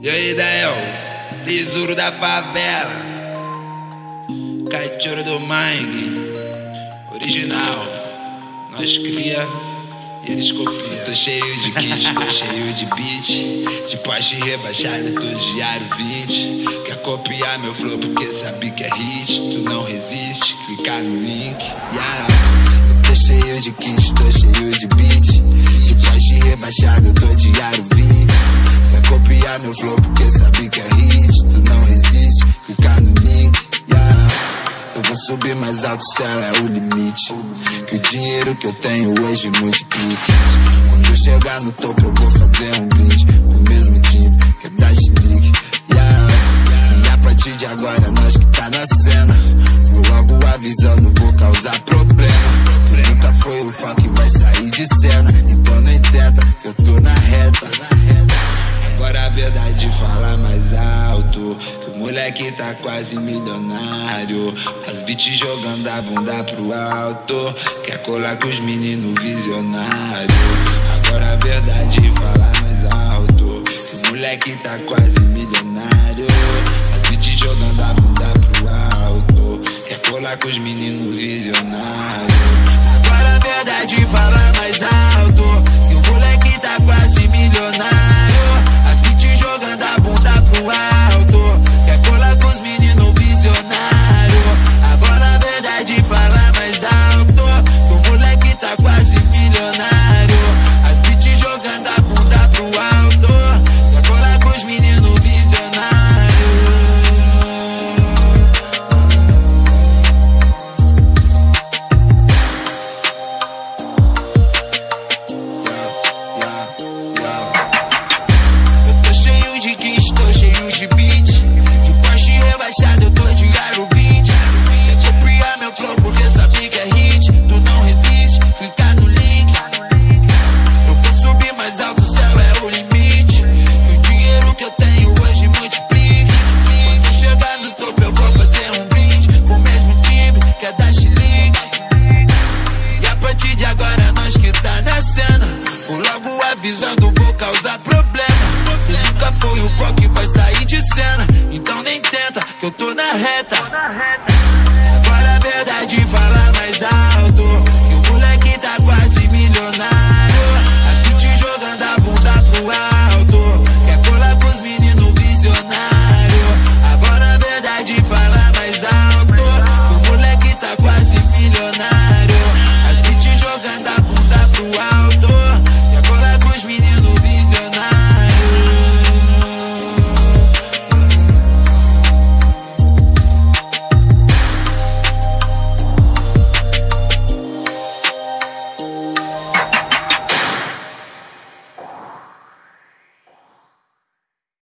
E aí, Dael? Tesouro da favela. Cachorro do Mangue. Original. Nós cria e eles copiam. Tô cheio de kit, tô cheio de beat. De Porsche rebaixada, tô diário 20. Quer copiar meu flow porque sabe que é hit. Tu não resiste, clicar no link. Yeah. Tô cheio de kit, tô cheio de beat. De Porsche rebaixada, tô diário 20 meu flow porque sabe que é hit. Tu não resiste, clicar no link, yeah. Eu vou subir mais alto, céu é o limite. Que o dinheiro que eu tenho hoje multiplique. Quando eu chegar no topo, eu vou fazer um brinde. Com o mesmo time que é da Chilique, yeah. E a partir de agora, nós que tá na cena. Vou logo avisando, vou causar problema. Verdade fala mais alto. Que o moleque tá quase milionário. As beats jogando a bunda pro alto. Quer colar com os meninos visionários. Agora a verdade fala mais alto. Que o moleque tá quase milionário. As beats jogando a bunda pro alto. Quer colar com os meninos que tú